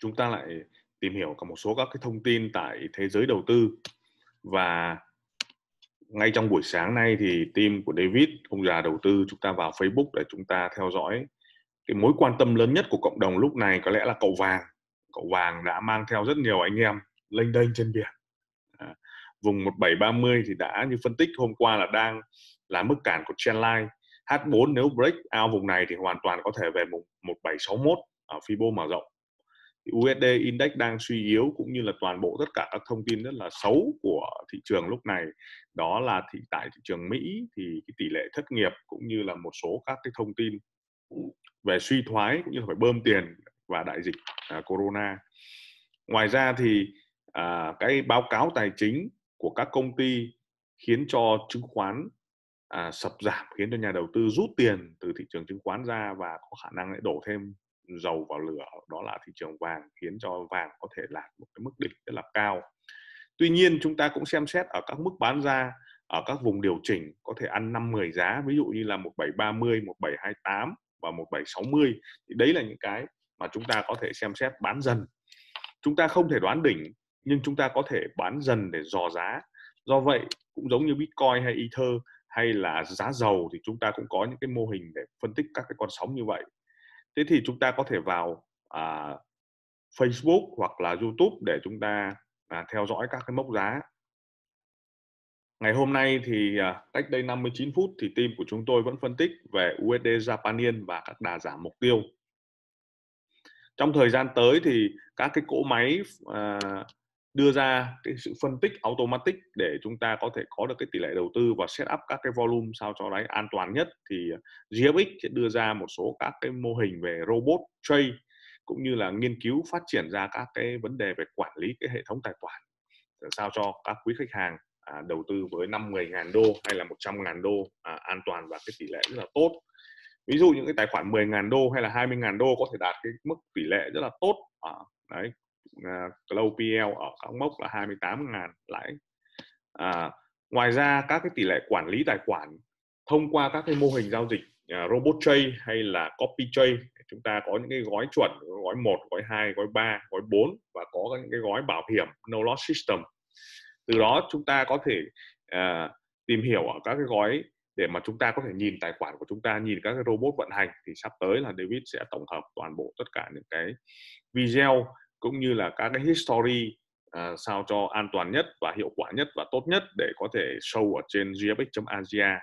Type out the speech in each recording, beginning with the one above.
chúng ta lại tìm hiểu cả một số các cái thông tin tại thế giới đầu tư. Và ngay trong buổi sáng nay thì team của David ông già đầu tư chúng ta vào Facebook để chúng ta theo dõi cái mối quan tâm lớn nhất của cộng đồng lúc này có lẽ là cậu vàng. Cậu vàng đã mang theo rất nhiều anh em lênh đênh trên biển. À, vùng 1730 thì đã như phân tích hôm qua là đang là mức cản của trendline H4 nếu break out vùng này thì hoàn toàn có thể về 1761 ở Fibo mở rộng. USD index đang suy yếu cũng như là toàn bộ tất cả các thông tin rất là xấu của thị trường lúc này. Đó là thị tại thị trường Mỹ thì cái tỷ lệ thất nghiệp cũng như là một số các cái thông tin về suy thoái cũng như là phải bơm tiền và đại dịch à, corona. Ngoài ra thì à, cái báo cáo tài chính của các công ty khiến cho chứng khoán à, sập giảm khiến cho nhà đầu tư rút tiền từ thị trường chứng khoán ra và có khả năng lại đổ thêm dầu vào lửa đó là thị trường vàng khiến cho vàng có thể đạt một cái mức đỉnh rất là cao. Tuy nhiên chúng ta cũng xem xét ở các mức bán ra ở các vùng điều chỉnh có thể ăn 5 10 giá ví dụ như là 1730, 1728 và 1760 thì đấy là những cái mà chúng ta có thể xem xét bán dần. Chúng ta không thể đoán đỉnh nhưng chúng ta có thể bán dần để dò giá. Do vậy cũng giống như bitcoin hay ether hay là giá dầu thì chúng ta cũng có những cái mô hình để phân tích các cái con sóng như vậy thế thì chúng ta có thể vào à, Facebook hoặc là YouTube để chúng ta à, theo dõi các cái mốc giá. Ngày hôm nay thì à, cách đây 59 phút thì team của chúng tôi vẫn phân tích về USD Japan và các đà giảm mục tiêu. Trong thời gian tới thì các cái cỗ máy à, đưa ra cái sự phân tích automatic để chúng ta có thể có được cái tỷ lệ đầu tư và set up các cái volume sao cho đấy an toàn nhất thì ờ, GFX sẽ đưa ra một số các cái mô hình về robot trade cũng như là nghiên cứu phát triển ra các cái vấn đề về quản lý cái hệ thống tài khoản ờ, sao cho các quý khách hàng à, đầu tư với 5 10 ngàn đô hay là 100 ngàn đô à, an toàn và cái tỷ lệ rất là tốt. Ví dụ những cái tài khoản 10 ngàn đô hay là 20 ngàn đô có thể đạt cái mức tỷ lệ rất là tốt à, OPL ở các mốc là 28 ngàn lãi. À, ngoài ra các cái tỷ lệ quản lý tài khoản thông qua các cái mô hình giao dịch uh, robot trade hay là copy trade chúng ta có những cái gói chuẩn gói 1, gói 2, gói 3, gói 4 và có những cái gói bảo hiểm no loss system. Từ đó chúng ta có thể uh, tìm hiểu ở các cái gói để mà chúng ta có thể nhìn tài khoản của chúng ta nhìn các cái robot vận hành thì sắp tới là David sẽ tổng hợp toàn bộ tất cả những cái video cũng như là các cái history uh, sao cho an toàn nhất và hiệu quả nhất và tốt nhất để có thể show ở trên gfx.asia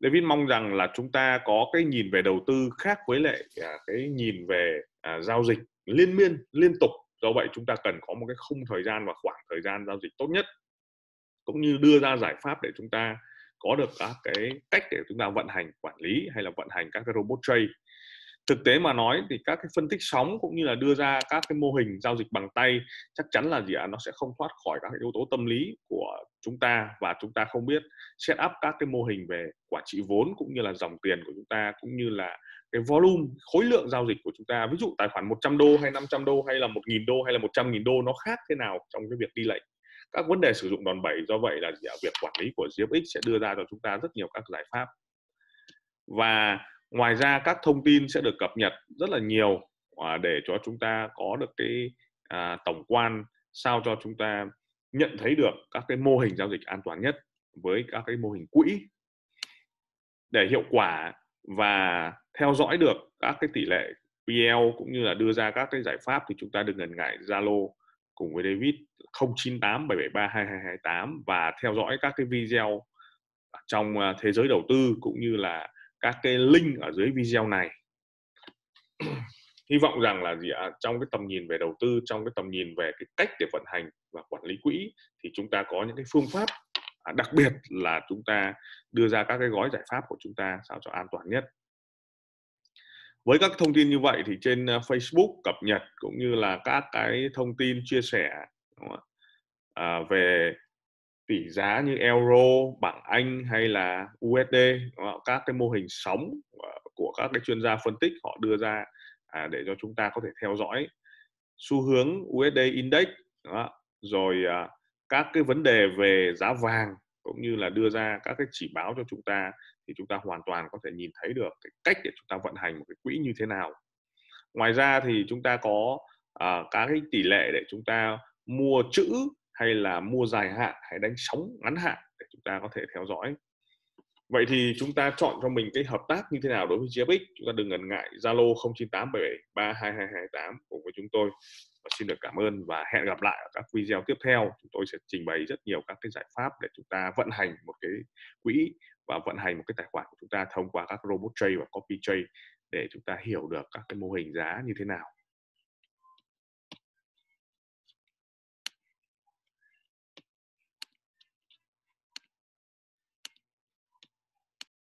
David mong rằng là chúng ta có cái nhìn về đầu tư khác với lại uh, cái nhìn về uh, giao dịch liên miên liên tục. Do vậy chúng ta cần có một cái khung thời gian và khoảng thời gian giao dịch tốt nhất cũng như đưa ra giải pháp để chúng ta có được các cái cách để chúng ta vận hành quản lý hay là vận hành các cái robot trade thực tế mà nói thì các cái phân tích sóng cũng như là đưa ra các cái mô hình giao dịch bằng tay chắc chắn là gì ạ? Nó sẽ không thoát khỏi các yếu tố tâm lý của chúng ta và chúng ta không biết set up các cái mô hình về quản trị vốn cũng như là dòng tiền của chúng ta cũng như là cái volume, khối lượng giao dịch của chúng ta. Ví dụ tài khoản 100 đô hay 500 đô hay là 1.000 đô hay là 100.000 đô nó khác thế nào trong cái việc đi lệnh? Các vấn đề sử dụng đòn bẩy do vậy là việc quản lý của GFX sẽ đưa ra cho chúng ta rất nhiều các giải pháp. Và ngoài ra các thông tin sẽ được cập nhật rất là nhiều à, để cho chúng ta có được cái à, tổng quan sao cho chúng ta nhận thấy được các cái mô hình giao dịch an toàn nhất với các cái mô hình quỹ để hiệu quả và theo dõi được các cái tỷ lệ PL cũng như là đưa ra các cái giải pháp thì chúng ta đừng ngần ngại Zalo cùng với David 098 773 2228 và theo dõi các cái video trong à, thế giới đầu tư cũng như là các cái link ở dưới video này. Hy vọng rằng là gì ạ? Trong cái tầm nhìn về đầu tư trong cái tầm nhìn về cái cách để vận hành và quản lý quỹ thì chúng ta có những cái phương pháp à, đặc biệt là chúng ta đưa ra các cái gói giải pháp của chúng ta sao cho an toàn nhất. Với các thông tin như vậy thì trên ờ, Facebook cập nhật cũng như là các cái thông tin chia sẻ à, về tỷ giá như euro, bảng Anh hay là USD các cái mô hình sóng của các cái chuyên gia phân tích họ đưa ra à, để cho chúng ta có thể theo dõi xu hướng USD index đó. rồi à, các cái vấn đề về giá vàng cũng như là đưa ra các cái chỉ báo cho chúng ta thì chúng ta hoàn toàn có thể nhìn thấy được cái cách để chúng ta vận hành một cái quỹ như thế nào ngoài ra thì chúng ta có à, các cái tỷ lệ để chúng ta mua chữ hay là mua dài hạn hay đánh sóng ngắn hạn để chúng ta có thể theo dõi. Vậy thì chúng ta chọn cho mình cái hợp tác như thế nào đối với GFX chúng ta đừng ngần ngại, Zalo 0987732228 cùng với chúng tôi. Và xin được cảm ơn và hẹn gặp lại ở các video tiếp theo. Chúng tôi sẽ trình bày rất nhiều các cái giải pháp để chúng ta vận hành một cái quỹ và vận hành một cái tài khoản của chúng ta thông qua các robot trade và copy trade để chúng ta hiểu được các cái mô hình giá như thế nào.